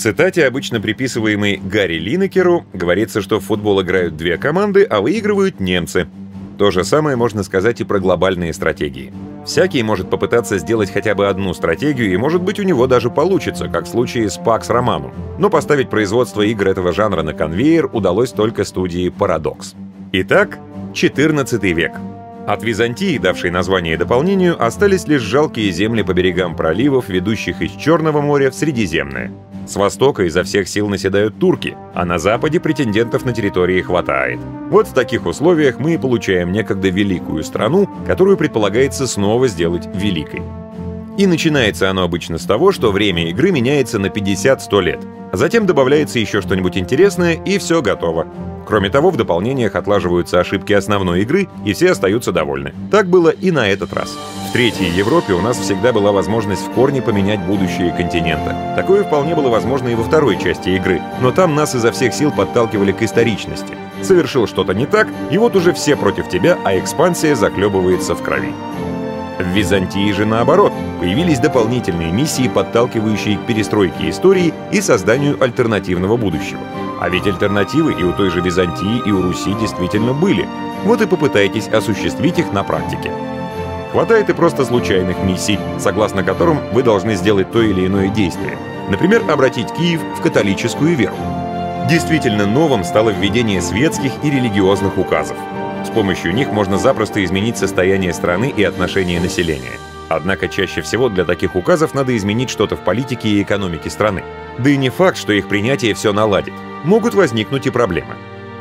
цитате, обычно приписываемой Гарри Линекеру, говорится, что в футбол играют две команды, а выигрывают немцы. То же самое можно сказать и про глобальные стратегии. Всякий может попытаться сделать хотя бы одну стратегию, и, может быть, у него даже получится, как в случае с Pax Romanum. Но поставить производство игр этого жанра на конвейер удалось только студии Paradox. Итак, 14 век. От Византии, давшей название дополнению, остались лишь жалкие земли по берегам проливов, ведущих из Черного моря в Средиземное. С востока изо всех сил наседают турки, а на западе претендентов на территории хватает. Вот в таких условиях мы и получаем некогда великую страну, которую предполагается снова сделать великой. И начинается оно обычно с того, что время игры меняется на 50-100 лет. Затем добавляется еще что-нибудь интересное, и все готово. Кроме того, в дополнениях отлаживаются ошибки основной игры, и все остаются довольны. Так было и на этот раз. В Третьей Европе у нас всегда была возможность в корне поменять будущее континента. Такое вполне было возможно и во второй части игры, но там нас изо всех сил подталкивали к историчности. Совершил что-то не так, и вот уже все против тебя, а экспансия захлебывается в крови. В Византии же наоборот, появились дополнительные миссии, подталкивающие к перестройке истории и созданию альтернативного будущего. А ведь альтернативы и у той же Византии, и у Руси действительно были. Вот и попытайтесь осуществить их на практике. Хватает и просто случайных миссий, согласно которым вы должны сделать то или иное действие. Например, обратить Киев в католическую веру. Действительно новым стало введение светских и религиозных указов. С помощью них можно запросто изменить состояние страны и отношение населения. Однако чаще всего для таких указов надо изменить что-то в политике и экономике страны. Да и не факт, что их принятие все наладит. Могут возникнуть и проблемы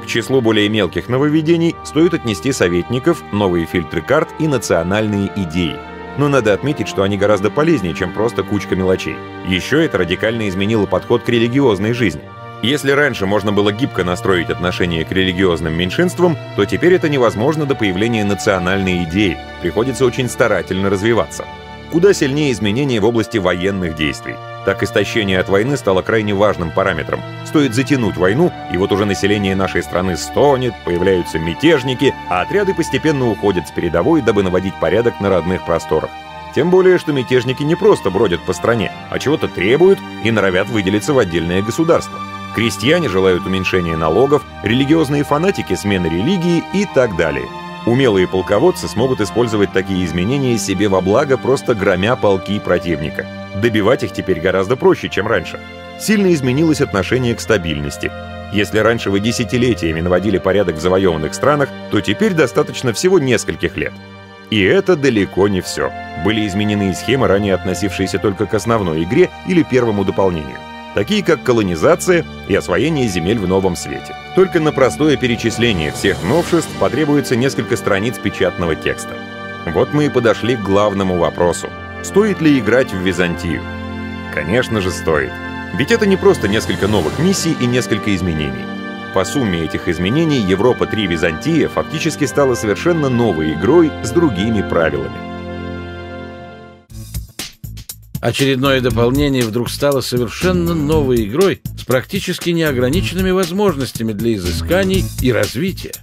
числу более мелких нововведений стоит отнести советников, новые фильтры карт и национальные идеи. Но надо отметить, что они гораздо полезнее, чем просто кучка мелочей. Еще это радикально изменило подход к религиозной жизни. Если раньше можно было гибко настроить отношение к религиозным меньшинствам, то теперь это невозможно до появления национальной идеи. Приходится очень старательно развиваться. Куда сильнее изменения в области военных действий. Так истощение от войны стало крайне важным параметром. Стоит затянуть войну, и вот уже население нашей страны стонет, появляются мятежники, а отряды постепенно уходят с передовой, дабы наводить порядок на родных просторах. Тем более, что мятежники не просто бродят по стране, а чего-то требуют и норовят выделиться в отдельное государство. Крестьяне желают уменьшения налогов, религиозные фанатики — смены религии и так далее. Умелые полководцы смогут использовать такие изменения себе во благо, просто громя полки противника. Добивать их теперь гораздо проще, чем раньше. Сильно изменилось отношение к стабильности. Если раньше вы десятилетиями наводили порядок в завоеванных странах, то теперь достаточно всего нескольких лет. И это далеко не все. Были изменены и схемы, ранее относившиеся только к основной игре или первому дополнению. Такие как колонизация и освоение земель в новом свете. Только на простое перечисление всех новшеств потребуется несколько страниц печатного текста. Вот мы и подошли к главному вопросу. Стоит ли играть в Византию? Конечно же, стоит. Ведь это не просто несколько новых миссий и несколько изменений. По сумме этих изменений Европа 3 Византия фактически стала совершенно новой игрой с другими правилами. Очередное дополнение вдруг стало совершенно новой игрой с практически неограниченными возможностями для изысканий и развития.